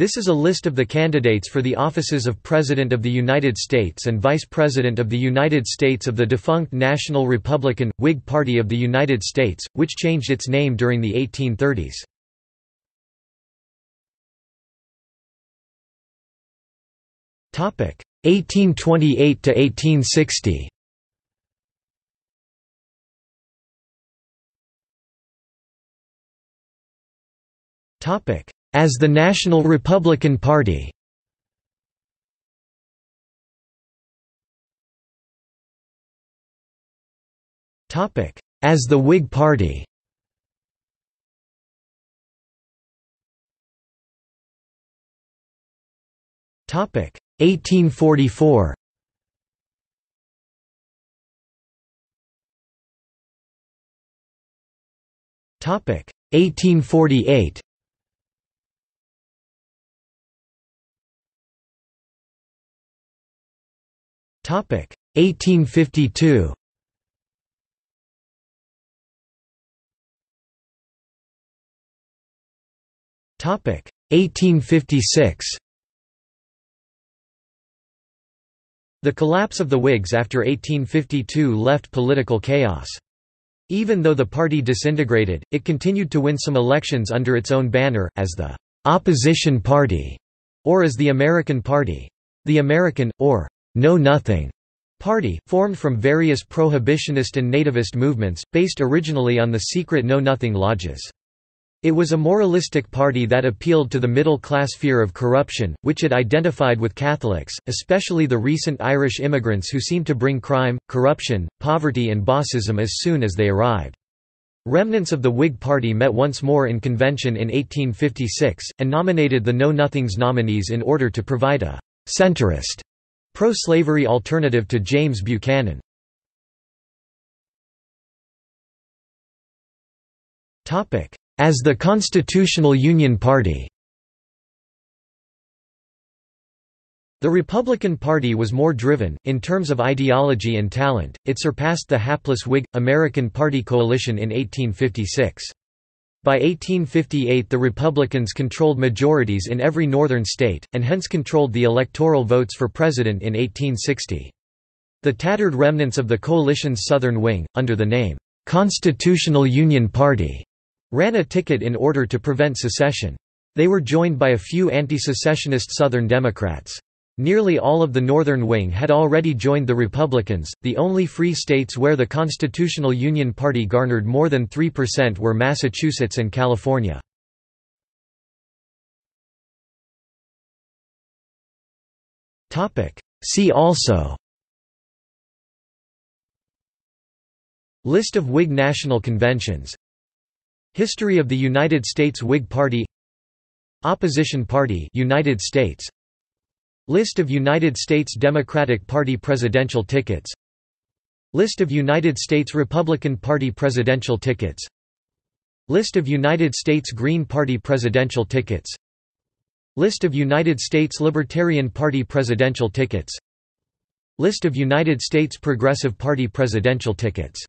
This is a list of the candidates for the offices of President of the United States and Vice President of the United States of the defunct National Republican, Whig Party of the United States, which changed its name during the 1830s. Topic 1828 to 1860. Topic as the National Republican Party. As the Whig Party. Topic. 1844 Topic. 1848 1852. Topic 1856. The collapse of the Whigs after 1852 left political chaos. Even though the party disintegrated, it continued to win some elections under its own banner, as the «opposition party» or as the American Party. The American, or Know Nothing Party, formed from various prohibitionist and nativist movements, based originally on the secret Know Nothing lodges. It was a moralistic party that appealed to the middle-class fear of corruption, which it identified with Catholics, especially the recent Irish immigrants who seemed to bring crime, corruption, poverty and bossism as soon as they arrived. Remnants of the Whig Party met once more in convention in 1856, and nominated the Know Nothings nominees in order to provide a «centrist» Pro-slavery alternative to James Buchanan. As the Constitutional Union Party The Republican Party was more driven, in terms of ideology and talent, it surpassed the hapless Whig, American Party coalition in 1856. By 1858 the Republicans controlled majorities in every northern state, and hence controlled the electoral votes for president in 1860. The tattered remnants of the coalition's southern wing, under the name, "'Constitutional Union Party' ran a ticket in order to prevent secession. They were joined by a few anti-secessionist Southern Democrats. Nearly all of the Northern Wing had already joined the Republicans. The only free states where the Constitutional Union Party garnered more than 3% were Massachusetts and California. Topic: See also List of Whig national conventions History of the United States Whig Party Opposition Party United States List of United States Democratic Party presidential tickets. List of United States Republican Party presidential tickets. List of United States Green Party presidential tickets. List of United States Libertarian Party presidential tickets. List of United States Progressive Party presidential tickets